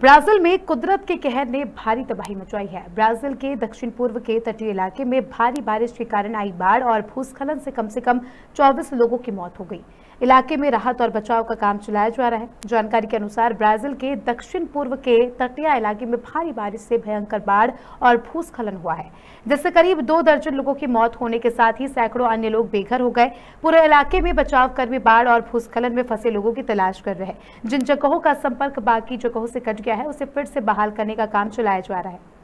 Brazil में कुदरत के कहर ने भारी तबाही मचाई है। ब्राज़ील के दक्षिण पूर्व के तटीय इलाके में भारी बारिश के कारण आई बाढ़ और भूस्खलन से कम से कम 24 लोगों की मौत हो गई। इलाके में राहत और बचाव का काम चलाया जा रहा है। जानकारी के अनुसार ब्राज़ील के दक्षिण पूर्व के तटीय इलाके में भारी बारिश से भयंकर बाढ़ और भूस्खलन हुआ है। जिससे करीब दो दर्जन लोगों की मौत होने के साथ ही सैकड़ों अन्य लोग बेघर हो गए। पूरे इलाके में बचाव कर्मी बाढ़ और भूस्खलन में फंसे लोगों की तलाश कर रहे हैं। जिन जगहों का संपर्क बाकी जगहों से कट गया है उसे फिर से बहाल करने का काम चलाया जा रहा है।